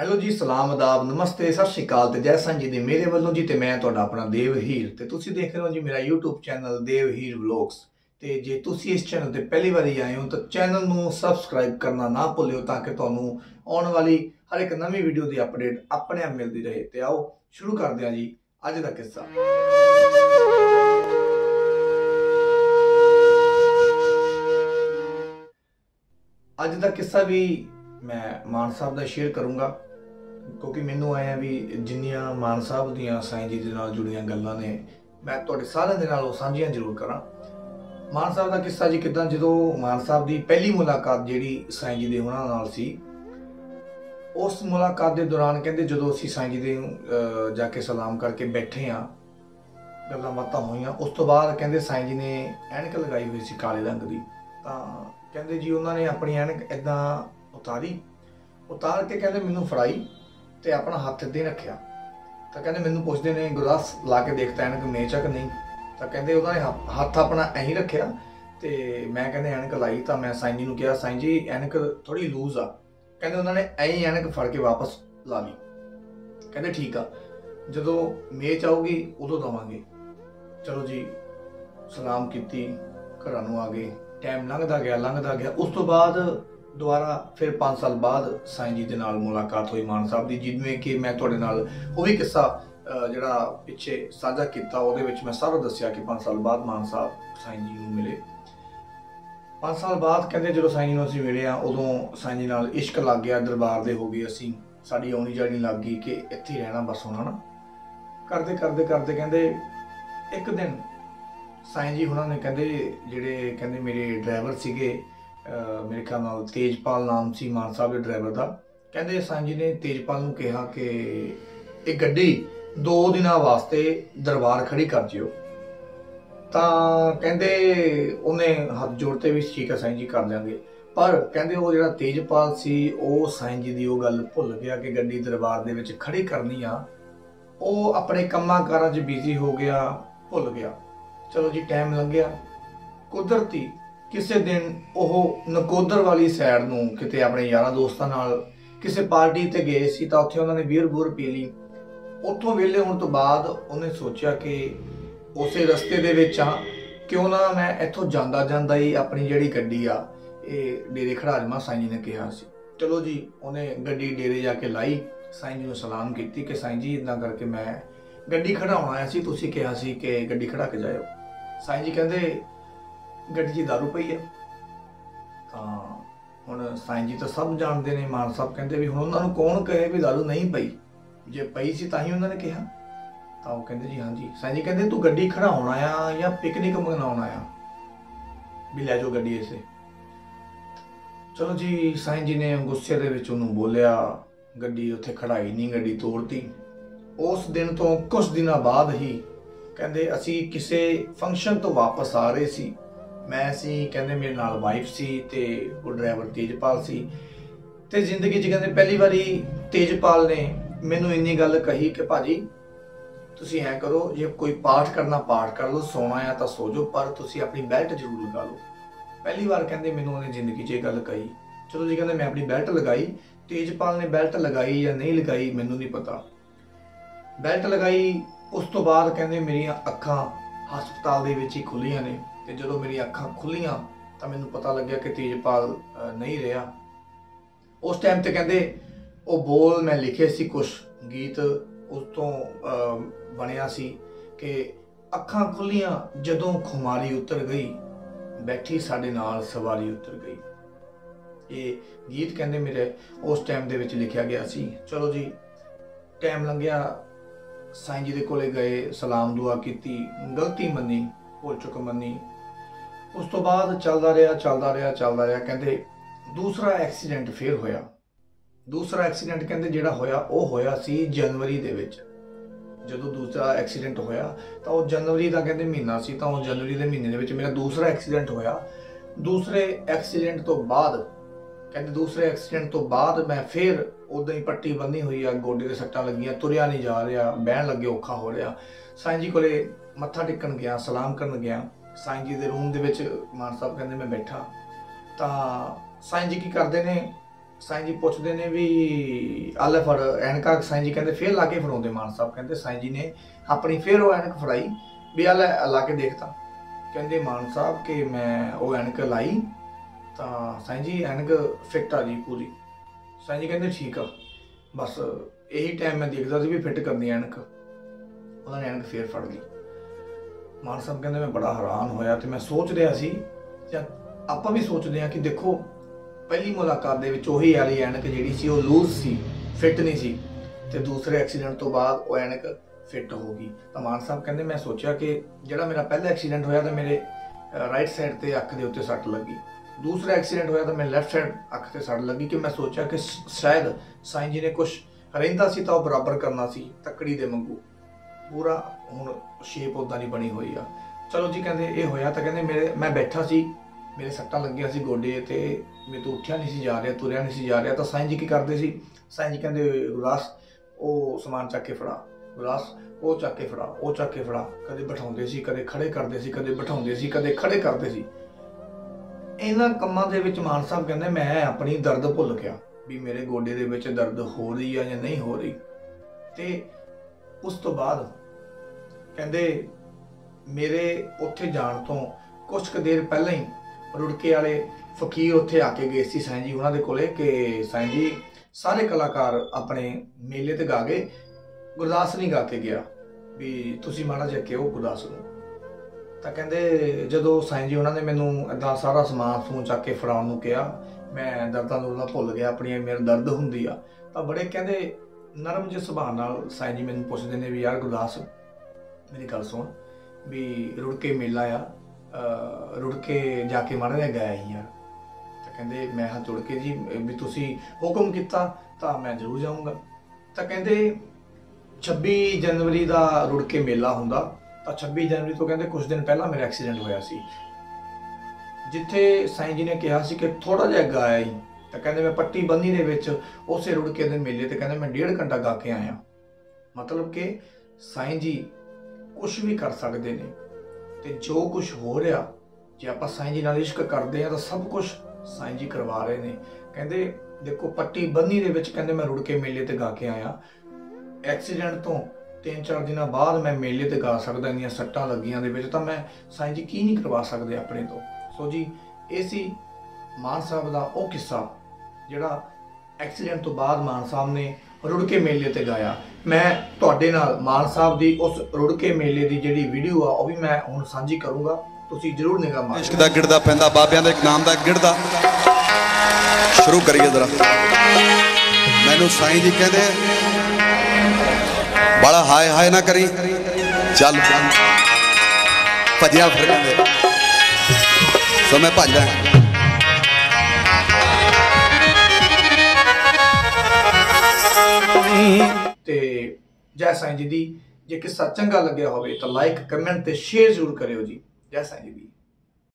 Hello ਜੀ, ਸਲਾਮ, ਅਦਾਬ, ਨਮਸਤੇ, ਸਤਿ ਸ਼੍ਰੀ ਅਕਾਲ ਤੇ ਜੈ ਸੰਜੀ ਦੀ ਮੇਰੇ ਵੱਲੋਂ ਜੀ ਤੇ ਮੈਂ ਤੁਹਾਡਾ ਆਪਣਾ ਦੇਵ ਹੀਰ ਤੇ ਤੁਸੀਂ ਦੇਖ ਰਹੇ ਹੋ ਜੀ ਮੇਰਾ YouTube channel Dev Heer vlogs ਤੇ ਜੇ ਤੁਸੀਂ ਇਸ ਚੈਨਲ ਤੇ ਪਹਿਲੀ ਵਾਰੀ ਆਏ ਹੋ ਤਾਂ ਚੈਨਲ ਨੂੰ ਸਬਸਕ੍ਰਾਈਬ ਕਰਨਾ ਨਾ ਭੁੱਲਿਓ ਤਾਂ ਕਿ ਤੁਹਾਨੂੰ ਆਉਣ ਵਾਲੀ ਹਰ ਇੱਕ ਨਵੀਂ ਵੀਡੀਓ ਦੀ ਅਪਡੇਟ ਆਪਣੇ ਆਪ ਮਿਲਦੀ ਰਹੇ ਤੇ ਆਓ ਸ਼ੁਰੂ ਕਰਦੇ ਹਾਂ ਜੀ ਅੱਜ ਦਾ ਕਿੱਸਾ। ਅੱਜ ਦਾ ਕਿੱਸਾ ਵੀ ਮੈਂ ਮਾਨ ਸਾਹਿਬ ਦਾ ਸ਼ੇਅਰ ਕਰੂੰਗਾ। ਕਿਉਂਕਿ ਮੈਨੂੰ ਆਇਆ ਵੀ ਜਿੰਨੀਆਂ ਮਾਨ ਸਾਹਿਬ ਦੀਆਂ ਸਾਈਂ ਜੀ ਦੇ ਨਾਲ ਜੁੜੀਆਂ ਗੱਲਾਂ ਨੇ, ਮੈਂ ਤੁਹਾਡੇ ਸਾਰਿਆਂ ਦੇ ਨਾਲ ਉਹ ਸਾਂਝੀਆਂ ਜ਼ਰੂਰ ਕਰਾਂ। ਮਾਨ ਸਾਹਿਬ ਦਾ ਕਿੱਸਾ ਜੀ ਕਿਦਾਂ, ਜਦੋਂ ਮਾਨ ਸਾਹਿਬ ਦੀ ਪਹਿਲੀ ਮੁਲਾਕਾਤ ਜਿਹੜੀ ਸਾਈਂ ਜੀ ਦੇ ਉਹਨਾਂ ਨਾਲ ਸੀ, ਉਸ ਮੁਲਾਕਾਤ ਦੇ ਦੌਰਾਨ ਕਹਿੰਦੇ ਜਦੋਂ ਅਸੀਂ ਸਾਈਂ ਜੀ ਦੇ ਜਾ ਕੇ ਸਲਾਮ ਕਰਕੇ ਬੈਠੇ ਆ, ਗੱਲਾਂ ਬਾਤਾਂ ਹੋਈਆਂ, ਉਸ ਤੋਂ ਬਾਅਦ ਕਹਿੰਦੇ ਸਾਈਂ ਜੀ ਨੇ ਐਨਕ ਲਗਾਈ ਹੋਈ ਸੀ ਕਾਲੇ ਰੰਗ ਦੀ। ਤਾਂ ਕਹਿੰਦੇ ਜੀ ਉਹਨਾਂ ਨੇ ਆਪਣੀ ਐਨਕ ਇਦਾਂ ਉਤਾਰੀ, ਉਤਾਰ ਕੇ ਕਹਿੰਦੇ ਮੈਨੂੰ ਫੜਾਈ। ਤੇ ਆਪਣਾ ਹੱਥ ਇੱਦਾਂ ਹੀ ਰੱਖਿਆ। ਤਾਂ ਕਹਿੰਦੇ ਮੈਨੂੰ ਪੁੱਛਦੇ ਨੇ, ਗੁਰਦਾਸ, ਲਾ ਕੇ ਦੇਖਤਾ ਐਨਕ ਮੇਚਕ ਨਹੀਂ। ਤਾਂ ਕਹਿੰਦੇ ਉਹਨਾਂ ਨੇ ਹੱਥ- ਆਪਣਾ ਐਂ ਰੱਖਿਆ ਤੇ ਮੈਂ ਕਹਿੰਦੇ ਐਨਕ ਲਾਈ ਤਾਂ ਮੈਂ ਸਾਈਂ ਜੀ ਨੂੰ ਕਿਹਾ, ਸਾਈਂ ਜੀ, ਐਨਕ ਥੋੜੀ ਲੂਜ਼ ਆ। ਕਹਿੰਦੇ ਉਹਨਾਂ ਨੇ ਐਂ ਐਨਕ ਫੜ ਕੇ ਵਾਪਸ ਲਾ ਲਈ। ਕਹਿੰਦੇ ਠੀਕ ਆ, ਜਦੋਂ ਮੇਚ ਆਊਗੀ ਉਦੋਂ ਦਵਾਂਗੇ। ਚਲੋ ਜੀ, ਸਲਾਮ ਕੀਤੀ, ਘਰਾਂ ਨੂੰ ਆ ਗਏ। ਟਾਈਮ ਲੰਘਦਾ ਗਿਆ ਲੰਘਦਾ ਗਿਆ। ਉਸ ਤੋਂ ਬਾਅਦ ਦੁਬਾਰਾ ਫਿਰ 5 ਸਾਲ ਬਾਅਦ ਸਾਈਂ ਜੀ ਦੇ ਨਾਲ ਮੁਲਾਕਾਤ ਹੋਈ ਮਾਨ ਸਾਹਿਬ ਦੀ, ਜਿਵੇਂ ਕਿ ਮੈਂ ਤੁਹਾਡੇ ਨਾਲ ਉਹ ਵੀ ਕਿੱਸਾ ਜਿਹੜਾ ਪਿੱਛੇ ਸਾਂਝਾ ਕੀਤਾ, ਉਹਦੇ ਵਿੱਚ ਮੈਂ ਸਾਰਾ ਦੱਸਿਆ ਕਿ 5 ਸਾਲ ਬਾਅਦ ਮਾਨ ਸਾਹਿਬ ਸਾਈਂ ਜੀ ਨੂੰ ਮਿਲੇ। 5 ਸਾਲ ਬਾਅਦ ਕਹਿੰਦੇ ਜਦੋਂ ਸਾਈਂ ਜੀ ਨੂੰ ਅਸੀਂ ਮਿਲੇ ਆ, ਉਦੋਂ ਸਾਈਂ ਜੀ ਨਾਲ ਇਸ਼ਕ ਲੱਗ ਗਿਆ, ਦਰਬਾਰ ਦੇ ਹੋ ਗਏ ਅਸੀਂ। ਸਾਡੀ ਆਉਣੀ ਜਾਣੀ ਲੱਗ ਗਈ ਕਿ ਇੱਥੇ ਰਹਿਣਾ ਬਸ ਹੋਣਾ ਨਾ ਕਰਦੇ ਕਰਦੇ ਕਰਦੇ ਕਹਿੰਦੇ ਇੱਕ ਦਿਨ ਸਾਈਂ ਜੀ ਉਹਨਾਂ ਨੇ ਕਹਿੰਦੇ, ਜਿਹੜੇ ਕਹਿੰਦੇ ਮੇਰੇ ਡਰਾਈਵਰ ਸੀਗੇ ਮੇਰੇ ਖਿਆਲ ਨਾਲ ਤੇਜਪਾਲ ਨਾਮ ਸੀ ਮਾਨ ਸਾਹਿਬ ਦੇ ਡਰਾਈਵਰ ਦਾ। ਕਹਿੰਦੇ ਸਾਈਂ ਜੀ ਨੇ ਤੇਜਪਾਲ ਨੂੰ ਕਿਹਾ ਕਿ ਇਹ ਗੱਡੀ 2 ਦਿਨਾਂ ਵਾਸਤੇ ਦਰਬਾਰ ਖੜੀ ਕਰ ਜਿਓ ਤਾਂ ਕਹਿੰਦੇ ਉਹਨੇ ਹੱਥ ਜੋੜਤੇ ਵੀ ਠੀਕ ਹੈ ਸਾਈਂ ਜੀ ਕਰ ਦਿਆਂਗੇ। ਪਰ ਕਹਿੰਦੇ ਉਹ ਜਿਹੜਾ ਤੇਜਪਾਲ ਸੀ, ਉਹ ਸਾਈਂ ਜੀ ਦੀ ਉਹ ਗੱਲ ਭੁੱਲ ਗਿਆ ਕਿ ਗੱਡੀ ਦਰਬਾਰ ਦੇ ਵਿੱਚ ਖੜੀ ਕਰਨੀ ਆ। ਉਹ ਆਪਣੇ ਕੰਮਾਂ ਕਾਰਾਂ 'ਚ ਬਿਜ਼ੀ ਹੋ ਗਿਆ, ਭੁੱਲ ਗਿਆ। ਚਲੋ ਜੀ ਟਾਈਮ ਲੰਘਿਆ ਕੁਦਰਤੀ ਕਿਸੇ ਦਿਨ ਉਹ ਨਕੋਦਰ ਵਾਲੀ ਸਾਈਡ ਨੂੰ ਕਿਤੇ ਆਪਣੇ ਯਾਰਾਂ ਦੋਸਤਾਂ ਨਾਲ ਕਿਸੇ ਪਾਰਟੀ ਤੇ ਗਏ ਸੀ ਤਾਂ ਉੱਥੇ ਉਹਨਾਂ ਨੇ ਬੀਅਰ ਬੂਰ ਪੀ ਲਈ। ਉੱਥੋਂ ਵਿਹਲੇ ਹੋਣ ਤੋਂ ਬਾਅਦ ਉਹਨੇ ਸੋਚਿਆ ਕਿ ਉਸੇ ਰਸਤੇ ਦੇ ਵਿੱਚ ਆ ਕਿਉਂ ਨਾ ਮੈਂ ਇੱਥੋਂ ਜਾਂਦਾ ਜਾਂਦਾ ਹੀ ਆਪਣੀ ਜਿਹੜੀ ਗੱਡੀ ਆ, ਇਹ ਡੇਰੇ ਖੜਾਜਮਾ ਸਾਈਂ ਜੀ ਨੇ ਕਿਹਾ ਸੀ। ਚਲੋ ਜੀ, ਉਹਨੇ ਗੱਡੀ ਡੇਰੇ ਜਾ ਕੇ ਲਾਈ, ਸਾਈਂ ਜੀ ਨੂੰ ਸਲਾਮ ਕੀਤੀ ਕਿ ਸਾਈਂ ਜੀ ਇਦਾਂ ਕਰਕੇ ਮੈਂ ਗੱਡੀ ਖੜਾਉਣ ਆਇਆ ਸੀ, ਤੁਸੀਂ ਕਿਹਾ ਸੀ ਕਿ ਗੱਡੀ ਖੜਾ ਕੇ ਜਾਇਓ। ਸਾਈਂ ਜੀ ਕਹਿੰਦੇ ਗੱਡੀ 'ਚ ਦਾਰੂ ਪਈ ਆ। ਤਾਂ ਹੁਣ ਸਾਈਂ ਜੀ ਤਾਂ ਸਭ ਜਾਣਦੇ ਨੇ, ਮਾਨ ਸਾਹਿਬ ਕਹਿੰਦੇ ਵੀ ਹੁਣ ਉਹਨਾਂ ਨੂੰ ਕੌਣ ਕਹੇ ਵੀ ਦਾਰੂ ਨਹੀਂ ਪਈ। ਜੇ ਪਈ ਸੀ ਤਾਂ ਹੀ ਉਹਨਾਂ ਨੇ ਕਿਹਾ। ਤਾਂ ਉਹ ਕਹਿੰਦੇ ਜੀ ਹਾਂਜੀ ਸਾਈਂ ਜੀ ਕਹਿੰਦੇ, ਤੂੰ ਗੱਡੀ ਖੜਾਉਣ ਆਇਆ ਜਾਂ ਪਿਕਨਿਕ ਮਨਾਉਣ ਆਇਆ? ਵੀ ਲੈ ਜਾਓ ਗੱਡੀ ਇਸੇ ਚਲੋ ਜੀ, ਸਾਈਂ ਜੀ ਨੇ ਗੁੱਸੇ ਦੇ ਵਿੱਚ ਉਹਨੂੰ ਬੋਲਿਆ। ਗੱਡੀ ਉੱਥੇ ਖੜਾਈ ਨਹੀਂ, ਗੱਡੀ ਤੋੜਤੀ। ਉਸ ਦਿਨ ਤੋਂ ਕੁਝ ਦਿਨਾਂ ਬਾਅਦ ਹੀ ਕਹਿੰਦੇ, ਅਸੀਂ ਕਿਸੇ ਫੰਕਸ਼ਨ ਤੋਂ ਵਾਪਸ ਆ ਰਹੇ ਸੀ। ਮੈਂ ਸੀ, ਕਹਿੰਦੇ ਮੇਰੇ ਨਾਲ ਵਾਈਫ ਸੀ ਤੇ ਉਹ ਡਰਾਈਵਰ ਤੇਜਪਾਲ ਸੀ। ਤੇ ਜ਼ਿੰਦਗੀ 'ਚ ਕਹਿੰਦੇ ਪਹਿਲੀ ਵਾਰੀ ਤੇਜਪਾਲ ਨੇ ਮੈਨੂੰ ਇੰਨੀ ਗੱਲ ਕਹੀ ਕਿ ਭਾਜੀ, ਤੁਸੀਂ ਐ ਕਰੋ, ਜੇ ਕੋਈ ਪਾਠ ਕਰਨਾ ਪਾਠ ਕਰ ਲਓ, ਸੋਣਾ ਆ ਤਾਂ ਸੋ ਜਾਓ, ਪਰ ਤੁਸੀਂ ਆਪਣੀ ਬੈਲਟ ਜ਼ਰੂਰ ਲਗਾ ਲਓ। ਪਹਿਲੀ ਵਾਰ ਕਹਿੰਦੇ ਮੈਨੂੰ ਉਹਨੇ ਜ਼ਿੰਦਗੀ 'ਚ ਇਹ ਗੱਲ ਕਹੀ। ਚਲੋ ਜੀ ਕਹਿੰਦੇ ਮੈਂ ਆਪਣੀ ਬੈਲਟ ਲਗਾਈ, ਤੇਜਪਾਲ ਨੇ ਬੈਲਟ ਲਗਾਈ ਜਾਂ ਨਹੀਂ ਲਗਾਈ, ਮੈਨੂੰ ਨਹੀਂ ਪਤਾ। ਬੈਲਟ ਲਗਾਈ, ਉਸ ਤੋਂ ਬਾਅਦ ਕਹਿੰਦੇ ਮੇਰੀਆਂ ਅੱਖਾਂ ਹਸਪਤਾਲ ਦੇ ਵਿੱਚ ਹੀ ਖੁੱਲੀਆਂ ਨੇ। ਤੇ ਜਦੋਂ ਮੇਰੀਆਂ ਅੱਖਾਂ ਖੁੱਲੀਆਂ ਤਾਂ ਮੈਨੂੰ ਪਤਾ ਲੱਗਿਆ ਕਿ ਤੇਜਪਾਲ ਨਹੀਂ ਰਿਹਾ। ਉਸ ਟਾਈਮ ਤੇ ਕਹਿੰਦੇ, ਉਹ ਬੋਲ ਮੈਂ ਲਿਖੇ ਸੀ ਕੁਝ ਗੀਤ, ਉਸ ਤੋਂ ਬਣਿਆ ਸੀ ਕਿ ਅੱਖਾਂ ਖੁੱਲੀਆਂ ਜਦੋਂ ਖੁਮਾਰੀ ਉਤਰ ਗਈ, ਬੈਠੀ ਸਾਡੇ ਨਾਲ ਸਵਾਰੀ ਉਤਰ ਗਈ। ਇਹ ਗੀਤ ਕਹਿੰਦੇ ਮੇਰੇ ਉਸ ਟਾਈਮ ਦੇ ਵਿੱਚ ਲਿਖਿਆ ਗਿਆ ਸੀ। ਚਲੋ ਜੀ ਟਾਈਮ ਲੰਘਿਆ, ਸਾਈਂ ਜੀ ਦੇ ਕੋਲੇ ਗਏ, ਸਲਾਮ ਦੁਆ ਕੀਤੀ, ਗਲਤੀ ਮੰਨੀ, ਭੁੱਲ ਚੁੱਕ ਮੰਨੀ ਉਸ ਤੋਂ ਬਾਅਦ ਚੱਲਦਾ ਰਿਹਾ ਚੱਲਦਾ ਰਿਹਾ ਚੱਲਦਾ ਰਿਹਾ, ਕਹਿੰਦੇ ਦੂਸਰਾ ਐਕਸੀਡੈਂਟ ਫੇਰ ਹੋਇਆ। ਦੂਸਰਾ ਐਕਸੀਡੈਂਟ ਕਹਿੰਦੇ ਜਿਹੜਾ ਹੋਇਆ, ਉਹ ਹੋਇਆ ਸੀ ਜਨਵਰੀ ਦੇ ਵਿੱਚ। ਜਦੋਂ ਦੂਸਰਾ ਐਕਸੀਡੈਂਟ ਹੋਇਆ, ਤਾਂ ਉਹ ਜਨਵਰੀ ਦਾ ਕਹਿੰਦੇ ਮਹੀਨਾ ਸੀ, ਤਾਂ ਉਹ ਜਨਵਰੀ ਦੇ ਮਹੀਨੇ ਦੇ ਵਿੱਚ ਮੇਰਾ ਦੂਸਰਾ ਐਕਸੀਡੈਂਟ ਹੋਇਆ। ਦੂਸਰੇ ਐਕਸੀਡੈਂਟ ਤੋਂ ਬਾਅਦ, ਕਹਿੰਦੇ ਦੂਸਰੇ ਐਕਸੀਡੈਂਟ ਤੋਂ ਬਾਅਦ ਮੈਂ ਫੇਰ ਉਦਾਂ ਹੀ ਪੱਟੀ ਬੰਨੀ ਹੋਈ ਆ, ਗੋਡੇ ਦੇ ਸੱਟਾਂ ਲੱਗੀਆਂ, ਤੁਰਿਆ ਨਹੀਂ ਜਾ ਰਿਹਾ, ਬਹਿਣ ਲੱਗੇ ਔਖਾ ਹੋ ਰਿਹਾ। ਸਾਈਂ ਜੀ ਕੋਲੇ ਮੱਥਾ ਟੇਕਣ ਗਿਆ, ਸਲਾਮ ਕਰਨ ਗਿਆ। ਸਾਈਂ ਜੀ ਦੇ ਰੂਮ ਦੇ ਵਿੱਚ ਮਾਨ ਸਾਹਿਬ ਕਹਿੰਦੇ ਮੈਂ ਬੈਠਾ। ਤਾਂ ਸਾਈਂ ਜੀ ਕੀ ਕਰਦੇ ਨੇ? ਸਾਈਂ ਜੀ ਪੁੱਛਦੇ ਨੇ ਵੀ ਆਲੇ ਫੜ, ਐਨਕਾ ਸਾਈਂ ਜੀ ਕਹਿੰਦੇ ਫੇਰ ਲਾ ਕੇ ਫੜਾਉਂਦੇ ਮਾਨ ਸਾਹਿਬ। ਕਹਿੰਦੇ ਸਾਈਂ ਜੀ ਨੇ ਆਪਣੀ ਫੇਰ ਉਹ ਐਨਕ ਫੜਾਈ, ਵੀ ਆਲੇ ਲਾ ਕੇ ਦੇਖਤਾ ਕਹਿੰਦੇ ਮਾਨ ਸਾਹਿਬ ਕਿ ਮੈਂ ਉਹ ਐਨਕ ਲਾਈ, ਤਾਂ ਸਾਈਂ ਜੀ ਐਨਕ ਫਿੱਟ ਆ ਜੀ ਪੂਰੀ। ਸਾਈਂ ਜੀ ਕਹਿੰਦੇ ਠੀਕ ਆ, ਬਸ ਇਹੀ ਟਾਈਮ ਮੈਂ ਦੇਖਦਾ ਸੀ ਵੀ ਫਿੱਟ ਕਰਨੀ ਐਨਕ। ਉਹਨਾਂ ਨੇ ਐਨਕ ਫੇਰ ਫੜ ਲਈ। ਮਾਨ ਸਾਹਿਬ ਕਹਿੰਦੇ ਮੈਂ ਬੜਾ ਹੈਰਾਨ ਹੋਇਆ ਤੇ ਮੈਂ ਸੋਚ ਰਿਹਾ ਸੀ ਜਾਂ ਆਪਾਂ ਵੀ ਸੋਚਦੇ ਆ ਕਿ ਦੇਖੋ, ਪਹਿਲੀ ਮੁਲਾਕਾਤ ਦੇ ਵਿੱਚ ਉਹੀ ਵਾਲੀ ਐਨਕ ਜਿਹੜੀ ਸੀ, ਉਹ ਲੂਜ਼ ਸੀ ਫਿੱਟ ਨਹੀਂ ਸੀ ਤੇ ਦੂਸਰੇ ਐਕਸੀਡੈਂਟ ਤੋਂ ਬਾਅਦ ਉਹ ਐਨਕ ਫਿੱਟ ਹੋ ਗਈ। ਤਾਂ ਮਾਨ ਸਾਹਿਬ ਕਹਿੰਦੇ ਮੈਂ ਸੋਚਿਆ ਕਿ ਜਿਹੜਾ ਮੇਰਾ ਪਹਿਲਾ ਐਕਸੀਡੈਂਟ ਹੋਇਆ ਤਾਂ ਮੇਰੇ ਰਾਈਟ ਸਾਈਡ ਤੇ ਅੱਖ ਦੇ ਉੱਤੇ ਸੱਟ ਲੱਗੀ। ਦੂਸਰਾ ਐਕਸੀਡੈਂਟ ਹੋਇਆ ਤਾਂ ਮੇਰੇ ਲੈਫਟ ਸਾਈਡ ਅੱਖ ਤੇ ਸੱਟ ਲੱਗੀ ਕਿ ਮੈਂ ਸੋਚਿਆ ਕਿ ਸ਼ਾਇਦ ਸਾਈਂ ਜੀ ਨੇ ਕੁਝ ਰਹਿੰਦਾ ਸੀ ਤਾਂ ਉਹ ਬਰਾਬਰ ਕਰਨਾ ਸੀ, ਤੱਕੜੀ ਦੇ ਵਾਂਗੂ। ਪੂਰਾ ਹੁਣ ਸ਼ੇਪ ਉਦਾਂ ਦੀ ਬਣੀ ਹੋਈ ਆ। ਚਲੋ ਜੀ ਕਹਿੰਦੇ ਇਹ ਹੋਇਆ ਤਾਂ ਕਹਿੰਦੇ ਮੇਰੇ ਮੈਂ ਬੈਠਾ ਸੀ, ਮੇਰੇ ਸੱਟਾਂ ਲੱਗੀਆਂ ਸੀ ਗੋਡੇ ਤੇ ਮੇਰੇ ਤੋਂ ਉੱਠਿਆ ਨਹੀਂ ਸੀ ਜਾ ਰਿਹਾ, ਤੁਰਿਆ ਨਹੀਂ ਸੀ ਜਾ ਰਿਹਾ, ਤਾਂ ਸਾਈਂ ਜੀ ਕੀ ਕਰਦੇ ਸੀ? ਸਾਈਂ ਜੀ ਕਹਿੰਦੇ ਗੁਰਦਾਸ ਉਹ ਸਮਾਨ ਚੱਕ ਕੇ ਫੜਾ ਗੁਰਦਾਸ ਉਹ ਚੱਕ ਕੇ ਫੜਾ, ਉਹ ਚੱਕ ਕੇ ਫੜਾ। ਕਦੇ ਬਿਠਾਉਂਦੇ ਸੀ, ਕਦੇ ਖੜੇ ਕਰਦੇ ਸੀ, ਕਦੇ ਬਿਠਾਉਂਦੇ ਸੀ, ਕਦੇ ਖੜੇ ਕਰਦੇ ਸੀ। ਇਹਨਾਂ ਕੰਮਾਂ ਦੇ ਵਿੱਚ ਮਾਨ ਸਾਹਿਬ ਕਹਿੰਦੇ, ਮੈਂ ਆਪਣੀ ਦਰਦ ਭੁੱਲ ਗਿਆ, ਵੀ ਮੇਰੇ ਗੋਡੇ ਦੇ ਵਿੱਚ ਦਰਦ ਹੋ ਰਹੀ ਆ ਜਾਂ ਨਹੀਂ ਹੋ ਰਹੀ। ਤੇ ਉਸ ਤੋਂ ਬਾਅਦ ਕਹਿੰਦੇ ਮੇਰੇ ਉੱਥੇ ਜਾਣ ਤੋਂ ਕੁਝ ਕੁ ਦੇਰ ਪਹਿਲਾਂ ਹੀ ਰੁੜਕੇ ਵਾਲੇ ਫਕੀਰ ਉੱਥੇ ਆ ਕੇ ਗਏ ਸੀ ਸਾਈਂ ਜੀ, ਉਹਨਾਂ ਦੇ ਕੋਲੇ ਕਿ ਸਾਈਂ ਜੀ, ਸਾਰੇ ਕਲਾਕਾਰ ਆਪਣੇ ਮੇਲੇ ਤੇ ਗਾ ਗਏ ਗੁਰਦਾਸ ਨਹੀਂ ਗਾ ਕੇ ਗਿਆ ਵੀ ਤੁਸੀਂ ਮਾੜਾ ਜਿਹਾ ਕਿਹੋ ਗੁਰਦਾਸ ਨੂੰ। ਤਾਂ ਕਹਿੰਦੇ ਜਦੋਂ ਸਾਈਂ ਜੀ ਉਹਨਾਂ ਨੇ ਮੈਨੂੰ ਏਦਾਂ ਸਾਰਾ ਸਮਾਨ ਸਮੂਨ ਚੱਕ ਕੇ ਫੜਾਉਣ ਨੂੰ ਕਿਹਾ, ਮੈਂ ਦਰਦਾਂ ਦੁਰਦਾਂ ਭੁੱਲ ਗਿਆ ਆਪਣੀ ਮੇਰੇ ਦਰਦ ਹੁੰਦੀ ਆ। ਤਾਂ ਬੜੇ ਕਹਿੰਦੇ ਨਰਮ ਜਿਹੇ ਸੁਭਾਅ ਨਾਲ ਸਾਈਂ ਜੀ ਮੈਨੂੰ ਪੁੱਛਦੇ ਨੇ ਵੀ ਯਾਰ ਗੁਰਦਾਸ, ਮੇਰੀ ਗੱਲ ਸੁਣ, ਵੀ ਰੁੜ ਕੇ ਮੇਲਾ ਆ, ਅਹ ਰੁੜ ਕੇ ਜਾ ਕੇ ਮਾੜਾ ਜਿਹਾ ਗਾਇਆ ਹੀ ਯਾਰ। ਤਾਂ ਕਹਿੰਦੇ ਮੈਂ ਹਾਂ ਜੋੜ ਕੇ ਜੀ, ਵੀ ਤੁਸੀਂ ਹੁਕਮ ਕੀਤਾ ਤਾਂ ਮੈਂ ਜ਼ਰੂਰ ਜਾਊਂਗਾ। ਤਾਂ ਕਹਿੰਦੇ 26 ਜਨਵਰੀ ਦਾ ਰੁੜ ਕੇ ਮੇਲਾ ਹੁੰਦਾ, ਤਾਂ 26 ਜਨਵਰੀ ਤੋਂ ਕਹਿੰਦੇ ਕੁਝ ਦਿਨ ਪਹਿਲਾਂ ਮੇਰਾ ਐਕਸੀਡੈਂਟ ਹੋਇਆ ਸੀ। ਜਿੱਥੇ ਸਾਈਂ ਜੀ ਨੇ ਕਿਹਾ ਸੀ ਕਿ ਥੋੜਾ ਜਿਹਾ ਗਾਇਆ ਹੀ ਤਾਂ ਕਹਿੰਦੇ ਮੈਂ ਪੱਟੀ ਬੰਨੀ ਦੇ ਵਿੱਚ ਉਸੇ ਰੁੜਕੇ ਦੇ ਮੇਲੇ ਤੇ ਕਹਿੰਦੇ ਮੈਂ ਡੇਢ ਘੰਟਾ ਗਾ ਕੇ ਆਇਆ। ਮਤਲਬ ਕਿ ਸਾਈਂ ਜੀ ਕੁਝ ਵੀ ਕਰ ਸਕਦੇ ਨੇ ਤੇ ਜੋ ਕੁਝ ਹੋ ਰਿਹਾ, ਜੇ ਆਪਾਂ ਸਾਈਂ ਜੀ ਨਾਲ ਇਸ਼ਕ ਕਰਦੇ ਆ ਤਾਂ ਸਭ ਕੁਝ ਸਾਈਂ ਜੀ ਕਰਵਾ ਰਹੇ ਨੇ। ਕਹਿੰਦੇ ਦੇਖੋ ਪੱਟੀ ਬੰਨੀ ਦੇ ਵਿੱਚ ਕਹਿੰਦੇ ਮੈਂ ਰੁੜ ਕੇ ਮੇਲੇ ਤੇ ਗਾ ਕੇ ਆਇਆ। ਐਕਸੀਡੈਂਟ ਤੋਂ ਤਿੰਨ ਚਾਰ ਦਿਨਾਂ ਬਾਅਦ ਮੈਂ ਮੇਲੇ ਤੇ ਗਾ ਸਕਦਾ, ਇੰਨੀਆਂ ਸੱਟਾਂ ਲੱਗੀਆਂ ਦੇ ਵਿੱਚ ਤਾਂ ਮੈਂ ਸਾਈਂ ਜੀ ਕੀ ਨਹੀਂ ਕਰਵਾ ਸਕਦੇ ਆਪਣੇ ਤੋਂ। ਸੋ ਜੀ, ਇਹ ਸੀ ਮਾਨ ਸਾਹਿਬ ਦਾ ਉਹ ਕਿੱਸਾ। ਜਿਹੜਾ ਐਕਸੀਡੈਂਟ ਤੋਂ ਬਾਅਦ ਮਾਨ ਸਾਹਿਬ ਨੇ ਰੁੜ ਕੇ ਮੇਲੇ ਤੇ ਗਾਇਆ। ਮੈਂ ਤੁਹਾਡੇ ਨਾਲ ਮਾਨ ਸਾਹਿਬ ਦੀ ਉਸ ਰੁੜ ਕੇ ਮੇਲੇ ਦੀ ਜਿਹੜੀ ਵੀਡੀਓ ਆ, ਉਹ ਵੀ ਮੈਂ ਹੁਣ ਸਾਂਝੀ ਕਰੂੰਗਾ। ਤੁਸੀਂ ਜਰੂਰ ਨਿਗਾਹ ਮਾਰੋ। ਇਸ਼ਕ ਦਾ ਗਿੜਦਾ ਪੈਂਦਾ, ਬਾਬਿਆਂ ਦੇ ਨਾਮ ਦਾ ਗਿੜਦਾ। ਸ਼ੁਰੂ ਕਰੀਏ ਜਰਾ। ਮੈਨੂੰ ਸਾਈਂ ਜੀ ਕਹਿੰਦੇ ਬੜਾ ਹਾਏ ਹਾਏ ਨਾ ਕਰੀ। ਚੱਲ ਚੱਲ। ਭੱਜਿਆ ਫਿਰ ਕਹਿੰਦੇ। ਸੋ ਮੈਂ ਭੱਜਦਾ। ਤੇ ਜੈ ਸਾਈਂ ਜੀ ਦੀ ਜੇ ਕਿੱਸਾ ਚੰਗਾ ਲੱਗਿਆ ਹੋਵੇ ਤਾਂ ਲਾਈਕ ਕਮੈਂਟ ਤੇ ਸ਼ੇਅਰ ਜ਼ਰੂਰ ਕਰਿਓ ਜੀ। ਜੈ ਸਾਈਂ ਜੀ ਦੀ।